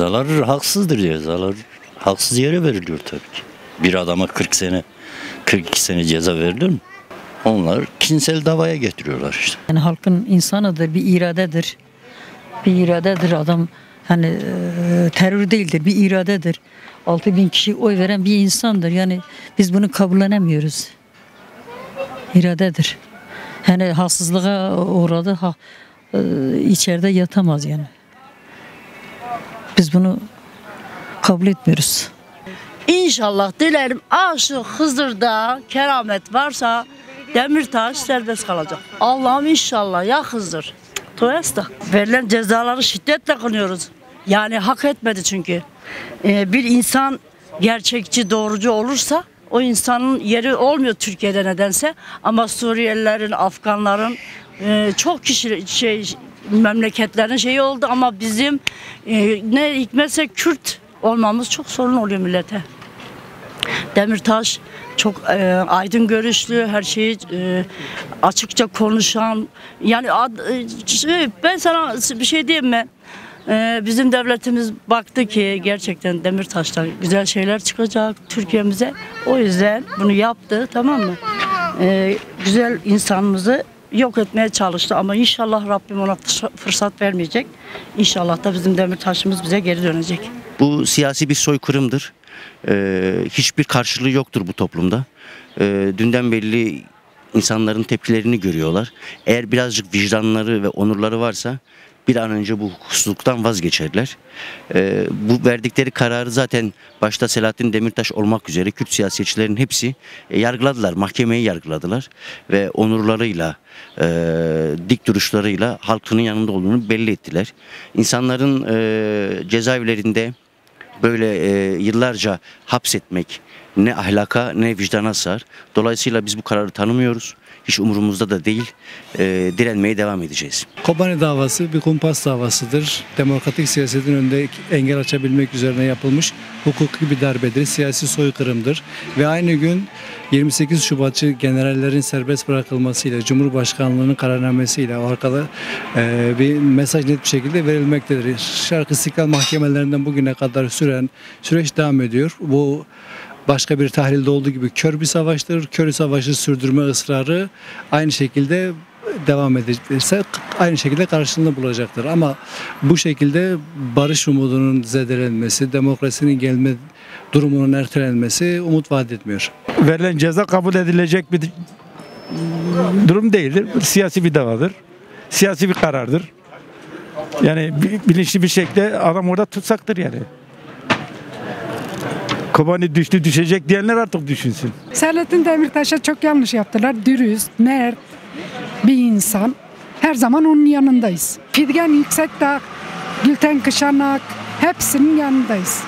Cezalar haksızdır cezalar. Haksız yere veriliyor tabii ki. Bir adama 40 sene, 42 sene ceza verilir mi? Onlar kinsel davaya getiriyorlar işte. Yani halkın insanıdır, bir iradedir. Bir iradedir adam hani e, terör değildir, bir iradedir. 6 bin kişi oy veren bir insandır. Yani biz bunu kabullenemiyoruz. İradedir. Yani haksızlığa uğradı, ha, e, içeride yatamaz yani. Biz bunu kabul etmiyoruz. İnşallah dilerim aşık Hızır'da keramet varsa Demirtaş serbest kalacak. Allah'ım inşallah ya Hızır. Toyasta. Verilen cezaları şiddetle kınıyoruz. Yani hak etmedi çünkü. Ee, bir insan gerçekçi, doğrucu olursa o insanın yeri olmuyor Türkiye'de nedense. Ama Suriyelilerin, Afganların e, çok kişi şey memleketlerin şeyi oldu ama bizim e, ne hikmetse Kürt olmamız çok sorun oluyor millete. Demirtaş çok e, aydın görüşlü, her şeyi e, açıkça konuşan. Yani ad, e, şey, ben sana bir şey diyeyim mi? E, bizim devletimiz baktı ki gerçekten Demirtaş'tan güzel şeyler çıkacak Türkiye'mize. O yüzden bunu yaptı tamam mı? E, güzel insanımızı yok etmeye çalıştı ama inşallah Rabbim ona fırs- fırsat vermeyecek. İnşallah da bizim Demirtaş'ımız bize geri dönecek. Bu siyasi bir soykırımdır. Ee, hiçbir karşılığı yoktur bu toplumda. Ee, dünden belli insanların tepkilerini görüyorlar. Eğer birazcık vicdanları ve onurları varsa bir an önce bu hukuksuzluktan vazgeçerler. Ee, bu verdikleri kararı zaten başta Selahattin Demirtaş olmak üzere Kürt siyasetçilerin hepsi e, yargıladılar, mahkemeyi yargıladılar ve onurlarıyla, e, dik duruşlarıyla halkının yanında olduğunu belli ettiler. İnsanların e, cezaevlerinde böyle e, yıllarca hapsetmek ne ahlaka ne vicdana sığar. Dolayısıyla biz bu kararı tanımıyoruz. Hiç umurumuzda da değil. E, direnmeye devam edeceğiz. Kobani davası bir kumpas davasıdır. Demokratik siyasetin önünde engel açabilmek üzerine yapılmış hukuki bir darbedir, siyasi soykırımdır. Ve aynı gün 28 Şubatçı generallerin serbest bırakılmasıyla, Cumhurbaşkanlığının kararnamesiyle arkada e, bir mesaj net bir şekilde verilmektedir. Şarkı İstiklal mahkemelerinden bugüne kadar süren süreç devam ediyor. Bu başka bir tahlilde olduğu gibi kör bir savaştır. Kör savaşı sürdürme ısrarı aynı şekilde devam edilirse aynı şekilde karşılığını bulacaktır. Ama bu şekilde barış umudunun zedelenmesi, demokrasinin gelme durumunun ertelenmesi umut vaat etmiyor. verilen ceza kabul edilecek bir durum değildir. Siyasi bir davadır. Siyasi bir karardır. Yani bi- bilinçli bir şekilde adam orada tutsaktır yani. Kobani düştü düşecek diyenler artık düşünsün. Selahattin Demirtaş'a çok yanlış yaptılar. Dürüst, mert bir insan. Her zaman onun yanındayız. Fidgen Yüksekdağ, Gülten Kışanak hepsinin yanındayız.